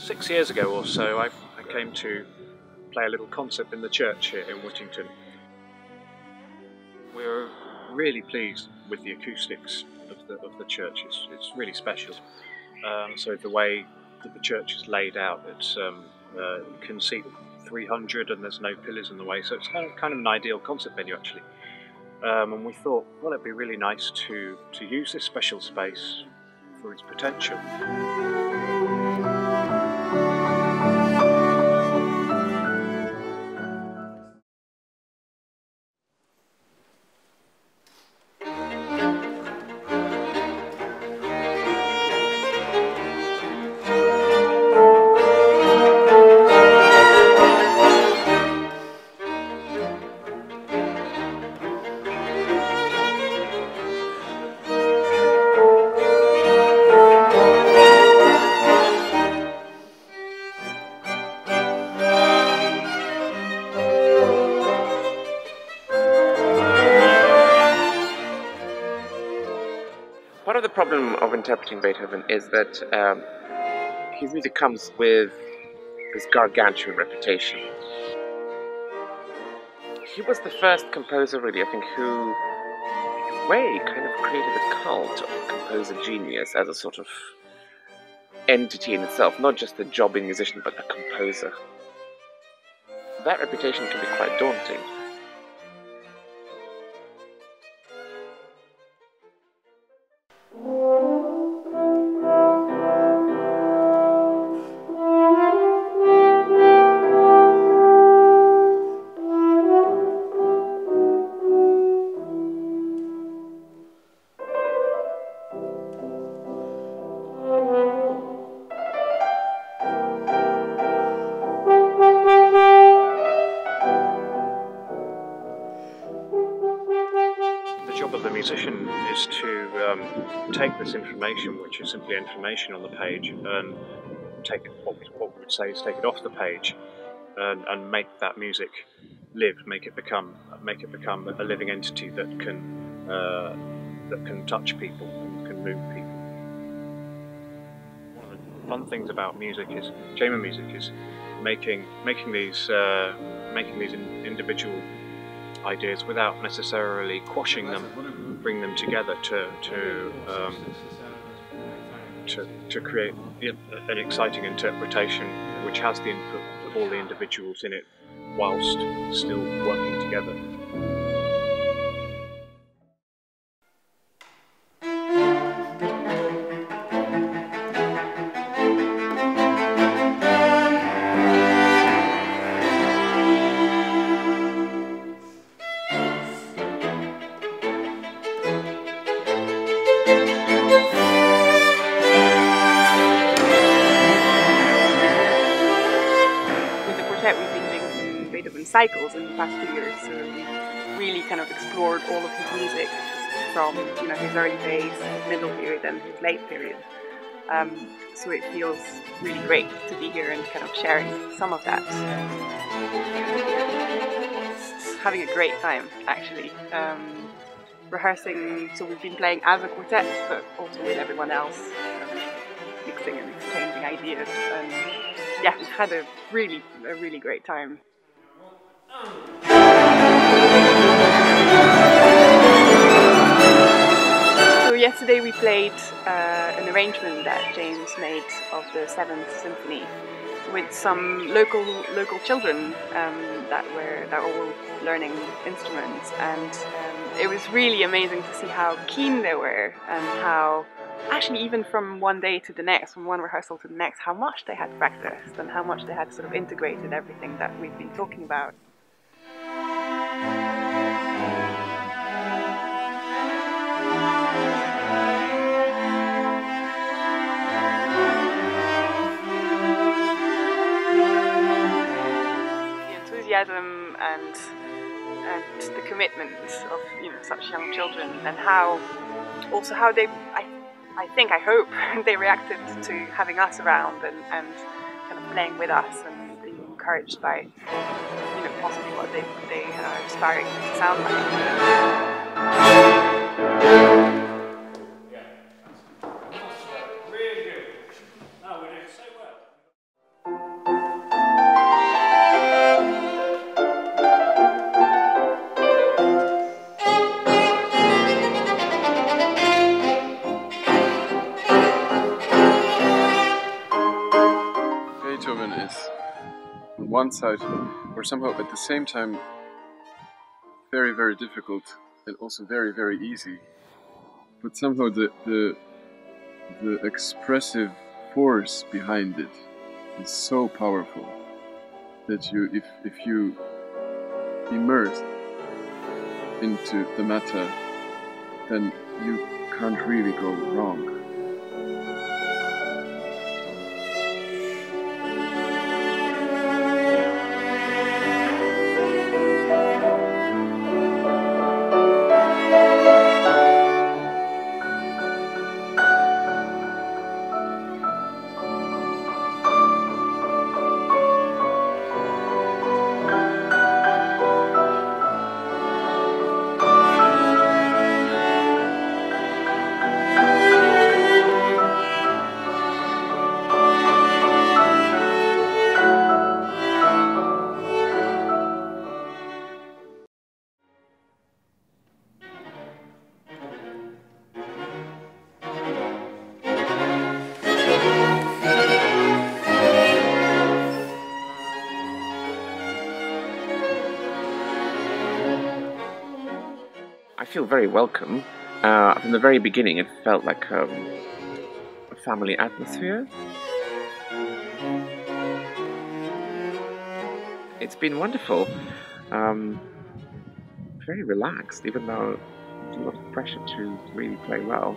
Six years ago or so, I, I came to play a little concert in the church here in Whittington. We were really pleased with the acoustics of the, of the church. It's, it's really special. Um, so the way that the church is laid out, it's um, uh, you can see 300 and there's no pillars in the way, so it's kind of, kind of an ideal concert venue actually. Um, and we thought, well, it'd be really nice to, to use this special space for its potential. Interpreting Beethoven is that um, his music comes with this gargantuan reputation. He was the first composer, really, I think, who, in a way, kind of created a cult of composer genius as a sort of entity in itself, not just a jobbing musician, but a composer. That reputation can be quite daunting. Musician is to um, take this information, which is simply information on the page, and take it, what we, what we would say is take it off the page, and, and make that music live, make it become, make it become a living entity that can uh, that can touch people and can move people. One of the fun things about music is chamber music is making making these uh, making these in, individual ideas without necessarily quashing them, bring them together to to um, to, to create an exciting interpretation which has the input of all the individuals in it whilst still working together. Quartet, we've been doing some Beethoven cycles in the past few years. So we've really kind of explored all of his music from you know his early days, middle period, and his late period. Um, so it feels really great to be here and kind of sharing some of that. Having a great time, actually. Um, rehearsing, so we've been playing as a quartet, but also with everyone else, um, mixing and exchanging ideas. And yeah, had a really, a really great time. So yesterday we played uh, an arrangement that James made of the Seventh Symphony with some local local children um, that were that were all learning instruments, and um, it was really amazing to see how keen they were and how actually even from one day to the next, from one rehearsal to the next, how much they had practiced and how much they had sort of integrated everything that we've been talking about. The enthusiasm and and the commitment of you know such young children and how also how they I, I think I hope they reacted to having us around and, and kind of playing with us and being encouraged by you know possibly what they they are aspiring to sound like. One side, or somehow at the same time very, very difficult and also very, very easy. But somehow the the the expressive force behind it is so powerful that you if if you immerse into the matter then you can't really go wrong. Feel very welcome. Uh, from the very beginning, it felt like um, a family atmosphere. It's been wonderful. Um, very relaxed, even though there's a lot of pressure to really play well.